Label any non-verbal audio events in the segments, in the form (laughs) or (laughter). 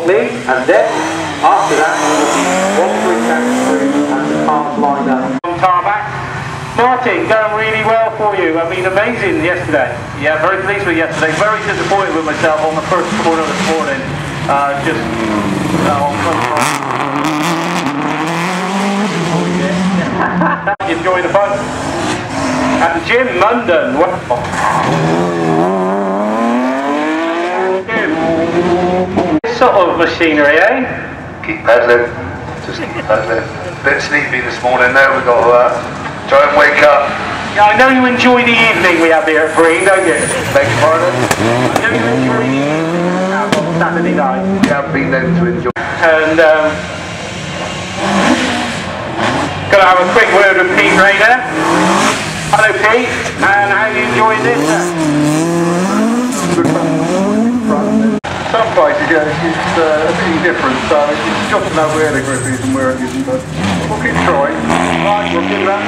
shortly, and then after that we will be wandering down through and the cars line up. on tarmac. Martin, going really well for you. I mean, amazing yesterday. Yeah, very pleased with yesterday. Very disappointed with myself on the first corner this morning. Uh, just uh, (laughs) Enjoy the fun. The gym, London. Wow. Sort of machinery, eh? keep pedaling, just keep pedaling. Bit sleepy this morning now, we've got to uh, try and wake up. Yeah, I know you enjoy the evening we have here at Brean, don't you? Beg your pardon? I know you enjoy the evening on Saturday night. We have been known to enjoy. And um, gonna have a quick word with Pete Rayner. Hello Pete, and how are you enjoying this? Places, yeah, it's uh, a bit different, so it's just to know where the grip is and where it isn't, but we'll keep trying. Right, we'll give that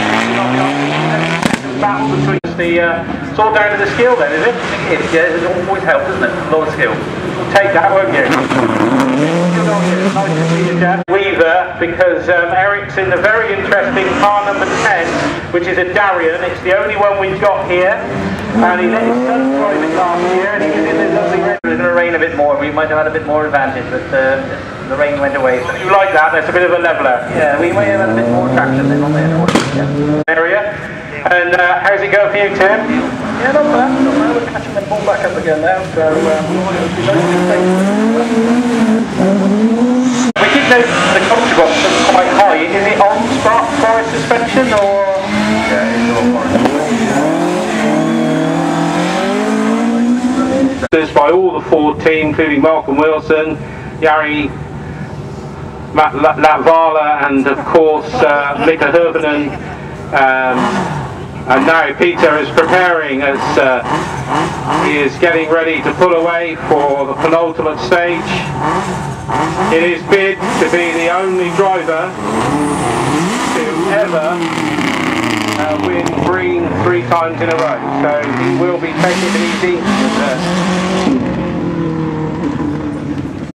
battle between. The, uh, it's all down to the skill then, is it? It is, yeah, it always helps, doesn't it? A lot of skill. Take that, won't you? You, Weaver, because um, Eric's in the very interesting car number 10, which is a Darrian. It's the only one we've got here. And he let his son drive it last year, and he was in the lovely red. It was going to rain a bit more. We might have had a bit more advantage, but uh, the rain went away. So you like that? That's a bit of a leveler. Yeah, we might have had a bit more traction than on the yeah. area. And uh, how's it going for you, Tim? Yeah, not bad, not bad. We're catching them ball back up again now, so um, it'll be nice to We did know the culture box was quite high. Is it on spark forest suspension or? Yeah, it's all fine. By all the 14, including Malcolm Wilson, Jari Matt La- Latvala, and of course uh, Mika Hirvonen. Um, and now Peter is preparing as uh, he is getting ready to pull away for the penultimate stage. It is bid to be the only driver to ever uh, win Brean three times in a row. So he will be taking it easy. Uh,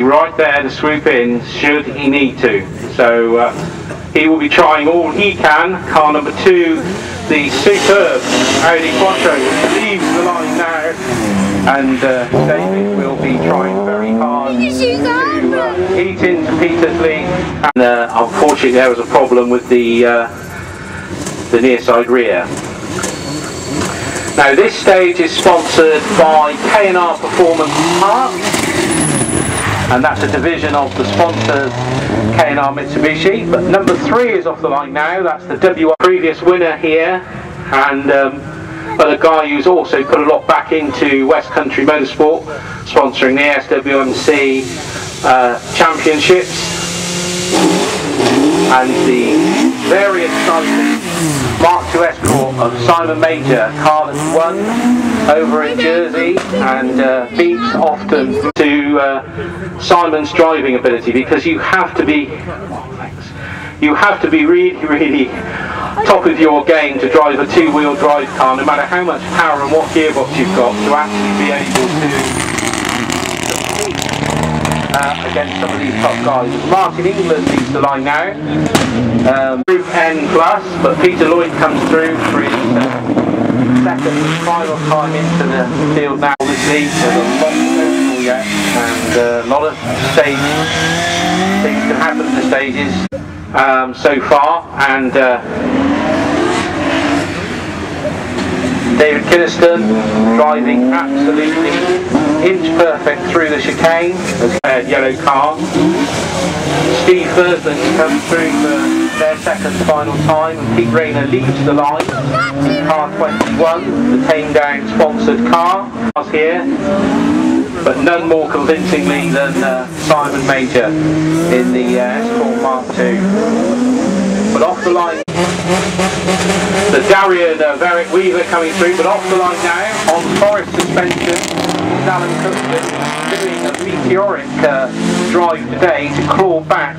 right there to swoop in should he need to. So uh, he will be trying all he can. Car number two, the superb Audi Quattro leaves the line now. And uh, David will be trying very hard to eat into Peter's lead. And uh, unfortunately there was a problem with the uh, the near side rear. Now this stage is sponsored by K&R Performance and that's a division of the sponsors K&R Mitsubishi. But number three is off the line now. That's the W previous winner here, and um, but a guy who's also put a lot back into West Country Motorsport, sponsoring the SWMC uh, Championships and the very exciting Mark II Escort of Simon Major, car that's won over in Jersey and uh, beats often to uh, Simon's driving ability because you have to be, you have to be really, really top of your game to drive a two-wheel drive car, no matter how much power and what gearbox you've got, to actually be able to uh, against some of these top guys. Martin England leads the line now. Um, group N plus, but Peter Lloyd comes through for his uh, second final time into the field now. Obviously, there's a lot to go yet, and uh, a lot of stage things can happen in the stages um, so far, and. Uh, David Kinniston driving absolutely inch perfect through the chicane a yellow car. Steve Thurston comes through for their second final time Pete Rayner leads the line car 21, the tame down sponsored car. here but none more convincingly than uh, Simon Major in the uh, Escort Mark II. The line the Darrian uh, Varick Weaver coming through, but off the line now on forest suspension. Alan Cook doing a meteoric uh, drive today to claw back